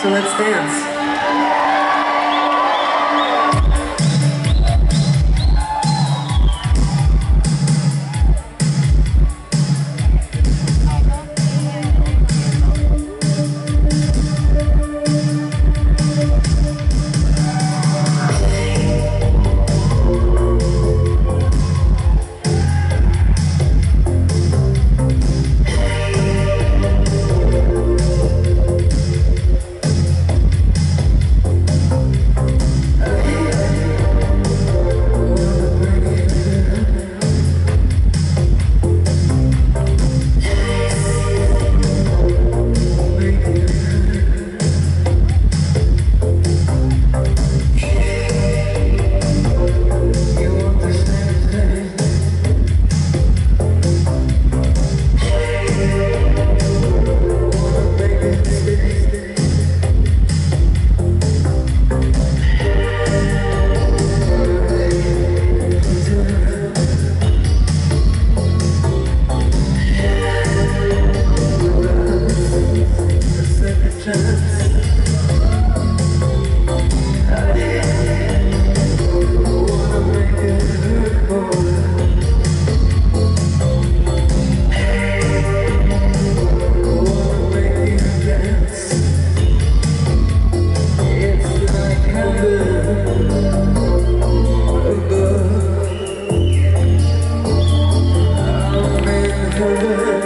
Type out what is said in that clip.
So let's dance. heard